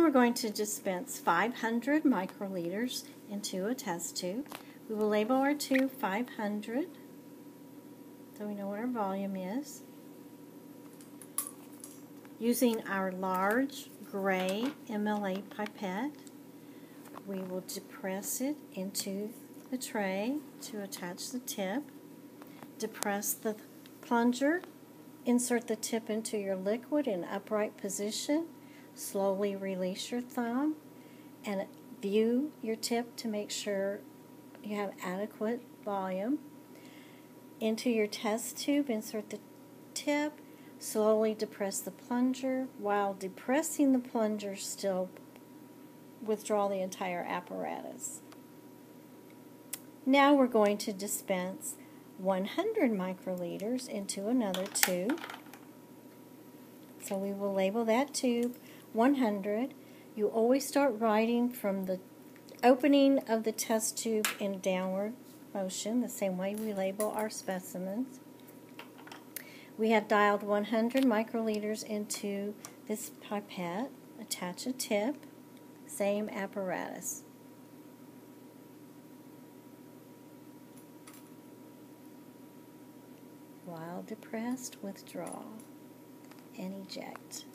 Now we're going to dispense 500 microliters into a test tube. We will label our tube 500 so we know what our volume is. Using our large gray MLA pipette, we will depress it into the tray to attach the tip. Depress the plunger, insert the tip into your liquid in upright position Slowly release your thumb and view your tip to make sure you have adequate volume. Into your test tube, insert the tip. Slowly depress the plunger. While depressing the plunger, still withdraw the entire apparatus. Now we're going to dispense 100 microliters into another tube. So we will label that tube 100. You always start writing from the opening of the test tube in downward motion, the same way we label our specimens. We have dialed 100 microliters into this pipette. Attach a tip, same apparatus. While depressed, withdraw and eject.